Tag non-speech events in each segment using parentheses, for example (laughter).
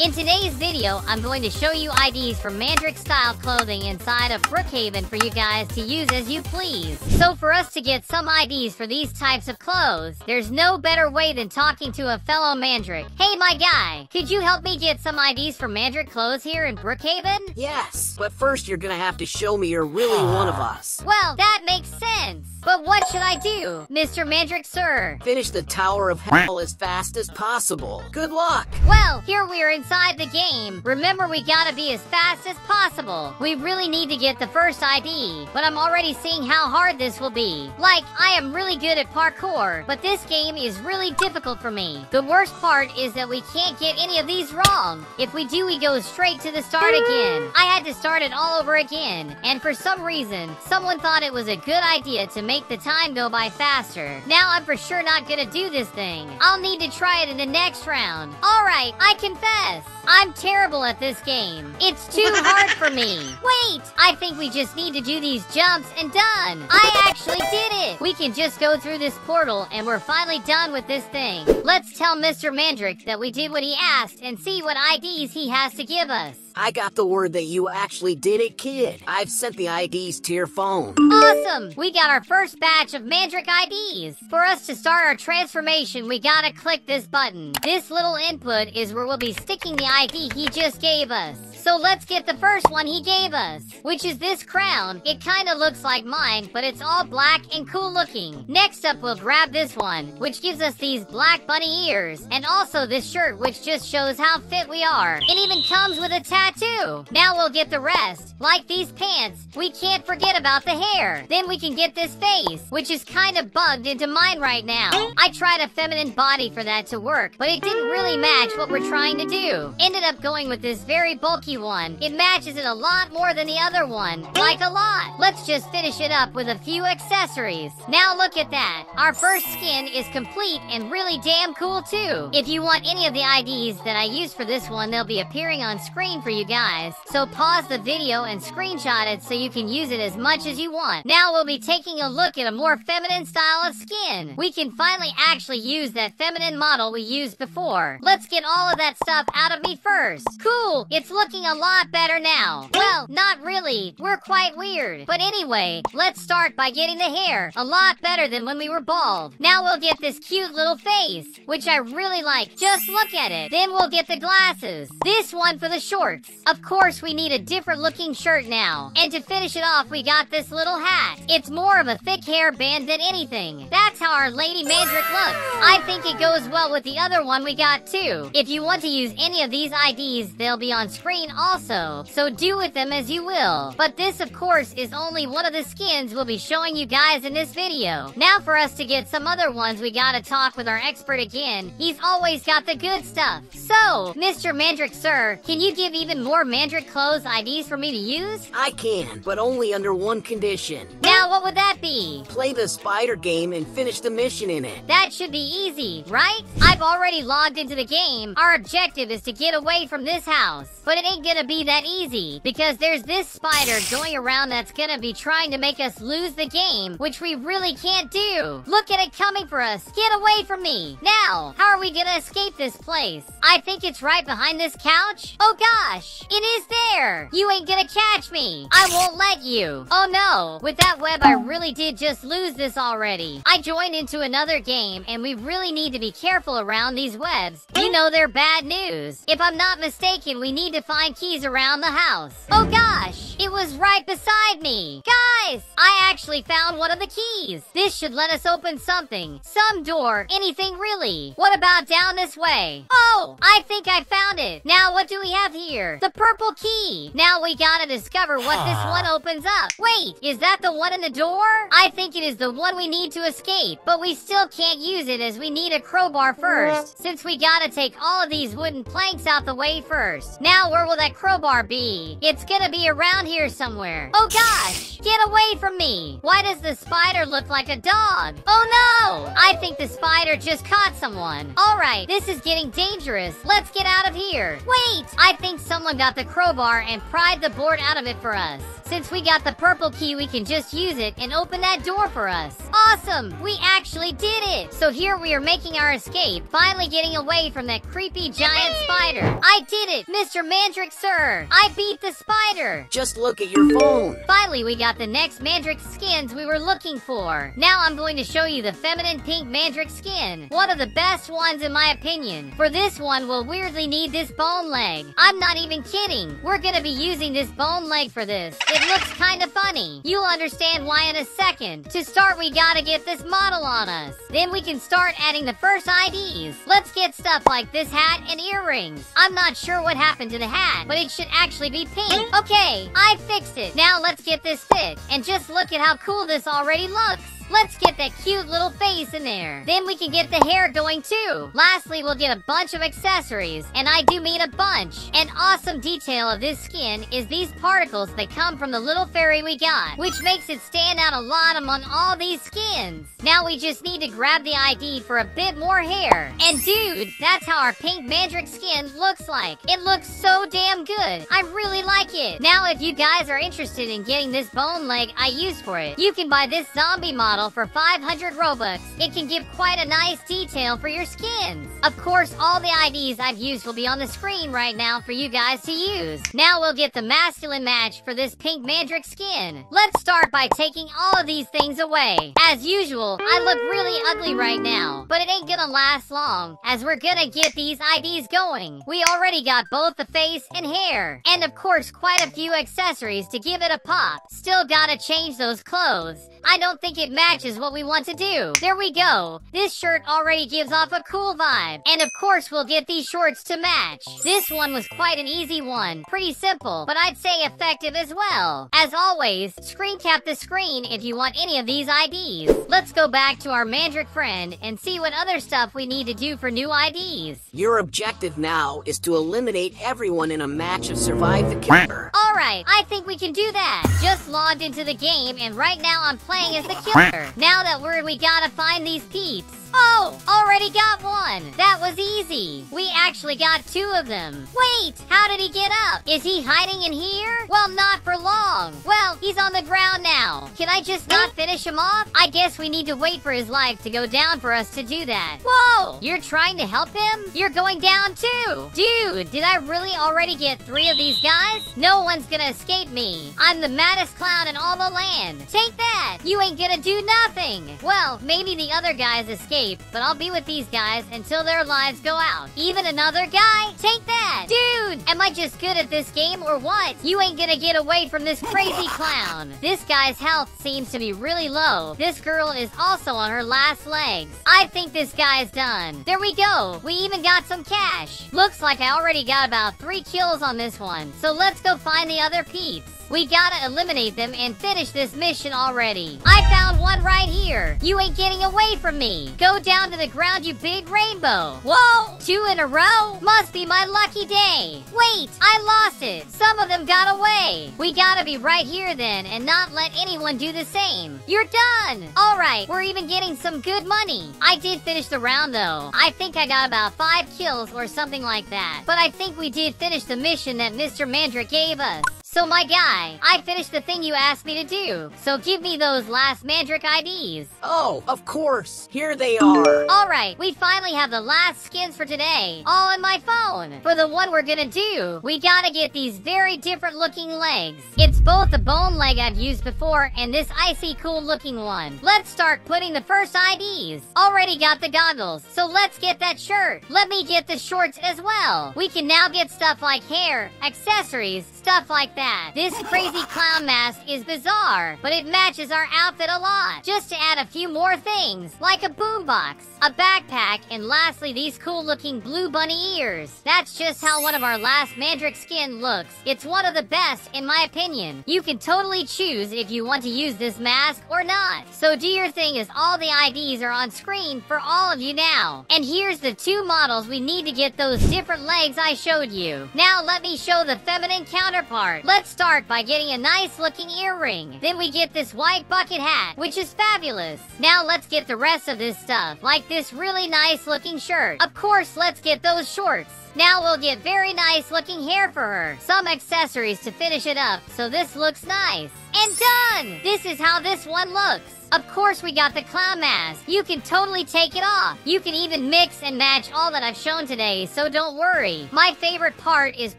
In today's video, I'm going to show you IDs for Mandrick style clothing inside of Brookhaven for you guys to use as you please. So for us to get some IDs for these types of clothes, there's no better way than talking to a fellow Mandrick. Hey my guy, could you help me get some IDs for Mandrick clothes here in Brookhaven? Yes, but first you're gonna have to show me you're really (sighs) one of us. Well, that makes sense. But what should I do, Mr. Mandrick, sir? Finish the Tower of Hell as fast as possible. Good luck! Well, here we are inside the game. Remember, we gotta be as fast as possible. We really need to get the first ID, but I'm already seeing how hard this will be. Like, I am really good at parkour, but this game is really difficult for me. The worst part is that we can't get any of these wrong. If we do, we go straight to the start again. I had to start it all over again, and for some reason, someone thought it was a good idea to make the time go by faster. Now I'm for sure not gonna do this thing. I'll need to try it in the next round. Alright, I confess. I'm terrible at this game. It's too (laughs) hard for me. Wait, I think we just need to do these jumps and done. I actually did it. We can just go through this portal and we're finally done with this thing. Let's tell Mr. Mandrick that we did what he asked and see what IDs he has to give us. I got the word that you actually did it, kid. I've sent the IDs to your phone. Awesome! We got our first batch of Mandrick IDs. For us to start our transformation, we gotta click this button. This little input is where we'll be sticking the ID he just gave us. So let's get the first one he gave us, which is this crown. It kinda looks like mine, but it's all black and cool looking. Next up, we'll grab this one, which gives us these black bunny ears, and also this shirt, which just shows how fit we are. It even comes with a tattoo. Now we'll get the rest. Like these pants, we can't forget about the hair. Then we can get this face, which is kind of bugged into mine right now. I tried a feminine body for that to work, but it didn't really match what we're trying to do. Ended up going with this very bulky one. It matches it a lot more than the other one. Like a lot. Let's just finish it up with a few accessories. Now look at that. Our first skin is complete and really damn cool too. If you want any of the IDs that I used for this one, they'll be appearing on screen for you guys. So pause the video and screenshot it so you can use it as much as you want. Now we'll be taking a look at a more feminine style of skin. We can finally actually use that feminine model we used before. Let's get all of that stuff out of me first. Cool, it's looking a lot better now. Well, not really. We're quite weird. But anyway, let's start by getting the hair. A lot better than when we were bald. Now we'll get this cute little face, which I really like. Just look at it. Then we'll get the glasses. This one for the shorts. Of course, we need a different looking shirt now. And to finish it off, we got this little hat. It's more of a thick hair band than anything. That's how our Lady Mandrick looks. I think it goes well with the other one we got too. If you want to use any of these IDs, they'll be on screen also. So do with them as you will. But this, of course, is only one of the skins we'll be showing you guys in this video. Now for us to get some other ones, we gotta talk with our expert again. He's always got the good stuff. So, Mr. Mandrick, sir, can you give even more Mandrick clothes IDs for me to use? I can, but only under one condition. Now, what would that be? Play the spider game and finish the mission in it. That should be easy, right? I've already logged into the game. Our objective is to get away from this house. But it ain't gonna be that easy, because there's this spider going around that's gonna be trying to make us lose the game, which we really can't do. Look at it coming for us. Get away from me. Now, how are we gonna escape this place? I think it's right behind this couch. Oh gosh, it is there. You ain't gonna catch me. I won't let you. Oh no, with that web, I really did just lose this already. I joined into another game, and we really need to be careful around these webs. You know they're bad news. If I'm not mistaken, we need to find keys around the house. Oh gosh, it was right beside me. Guys, I actually found one of the keys. This should let us open something. Some door, anything really. What about down this way? Oh, I think I found it. Now what do we have here? The purple key. Now we gotta discover what this one opens up. Wait, is that the one in the door? I think it is the one we need to escape, but we still can't use it as we need a crowbar first, since we gotta take all of these wooden planks out the way first. Now where will that crowbar be? It's gonna be around here somewhere. Oh gosh! Get away from me! Why does the spider look like a dog? Oh no! I think the spider just caught someone. Alright, this is getting dangerous. Let's get out of here. Wait! I think someone got the crowbar and pried the board out of it for us. Since we got the purple key, we can just use it and open that door for us. Awesome! We actually did it! So here we are making our escape, finally getting away from that creepy giant spider. I did it! Mr. Mandrick, sir! I beat the spider! Just look at your phone. Finally, we got the next Mandrick skins we were looking for. Now I'm going to show you the feminine pink Mandrick skin. One of the best ones in my opinion. For this one, we'll weirdly need this bone leg. I'm not even kidding. We're gonna be using this bone leg for this. It looks kinda funny. You'll understand why in a second. To start, we gotta get this model on us. Then we can start adding the first IDs. Let's get stuff like this hat and earrings. I'm not sure what happened to the hat, but it should actually be pink. Okay, I fixed it. Now let's get this fit. And just look at how cool this already looks. Let's get that cute little face in there. Then we can get the hair going too. Lastly, we'll get a bunch of accessories. And I do mean a bunch. An awesome detail of this skin is these particles that come from the little fairy we got, which makes it stand out a lot among all these skins. Now we just need to grab the ID for a bit more hair. And dude, that's how our pink Mandrick skin looks like. It looks so damn good. I really like it. Now, if you guys are interested in getting this bone leg I used for it, you can buy this zombie model for 500 Robux. It can give quite a nice detail for your skins. Of course, all the IDs I've used will be on the screen right now for you guys to use. Now we'll get the masculine match for this pink Mandrick skin. Let's start by taking all of these things away. As usual, I look really ugly right now, but it ain't gonna last long, as we're gonna get these IDs going. We already got both the face and hair, and of course quite a few accessories to give it a pop. Still gotta change those clothes. I don't think it matches what we want to do. There we go. This shirt already gives off a cool vibe. And of course, we'll get these shorts to match. This one was quite an easy one. Pretty simple, but I'd say effective as well. As always, screen cap the screen if you want any of these IDs. Let's go back to our Mandrick friend and see what other stuff we need to do for new IDs. Your objective now is to eliminate everyone in a match of Survive the Killer. Alright, I think we can do that. Just logged into the game and right now I'm playing as the killer. Now that we're we gotta find these peeps. Oh, already got one. That was easy. We actually got two of them. Wait, how did he get up? Is he hiding in here? Well, not for long. Well, he's on the ground now. Can I just not finish him off? I guess we need to wait for his life to go down for us to do that. Whoa, you're trying to help him? You're going down too. Dude, did I really already get three of these guys? No one's gonna escape me. I'm the maddest clown in all the land. Take that. You ain't gonna do nothing. Well, maybe the other guys escaped but I'll be with these guys until their lives go out. Even another guy? Take that! Dude, am I just good at this game or what? You ain't gonna get away from this crazy clown. This guy's health seems to be really low. This girl is also on her last legs. I think this guy's done. There we go. We even got some cash. Looks like I already got about three kills on this one. So let's go find the other peeps. We gotta eliminate them and finish this mission already. I found one right here. You ain't getting away from me. Go down to the ground, you big rainbow. Whoa! Two in a row? Must be my lucky day. Wait, I lost it. Some of them got away. We gotta be right here then and not let anyone do the same. You're done. All right, we're even getting some good money. I did finish the round though. I think I got about five kills or something like that. But I think we did finish the mission that Mr. Mandrick gave us. So my guy, I finished the thing you asked me to do. So give me those last Mandrick IDs. Oh, of course. Here they are. Alright, we finally have the last skins for today, all in my phone. For the one we're gonna do, we gotta get these very different looking legs. It's both the bone leg I've used before and this icy cool looking one. Let's start putting the first IDs. Already got the goggles, so let's get that shirt. Let me get the shorts as well. We can now get stuff like hair, accessories, stuff like that. This crazy clown mask is bizarre, but it matches our outfit a lot. Just to add a few more things, like a boombox, a backpack, and lastly these cool looking blue bunny ears. That's just how one of our last Mandrake skin looks. It's one of the best in my opinion. You can totally choose if you want to use this mask or not. So do your thing as all the IDs are on screen for all of you now. And here's the two models we need to get those different legs I showed you. Now let me show the feminine counterpart. Let's start by getting a nice looking earring. Then we get this white bucket hat, which is fabulous. Now let's get the rest of this stuff, like this really nice looking shirt. Of course, let's get those shorts. Now we'll get very nice looking hair for her. Some accessories to finish it up, so this looks nice. And done! This is how this one looks. Of course we got the clown mask. You can totally take it off. You can even mix and match all that I've shown today, so don't worry. My favorite part is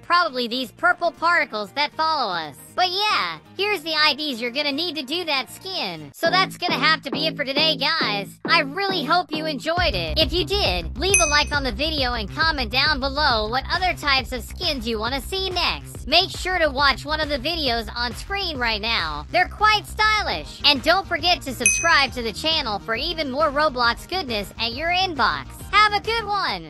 probably these purple particles that follow us. But yeah, here's the IDs you're gonna need to do that skin. So that's gonna have to be it for today, guys. I really hope you enjoyed it. If you did, leave a like on the video and comment down below what other types of skins you want to see next. Make sure to watch one of the videos on screen right now. They're quite stylish. And don't forget to subscribe to the channel for even more Roblox goodness at your inbox. Have a good one!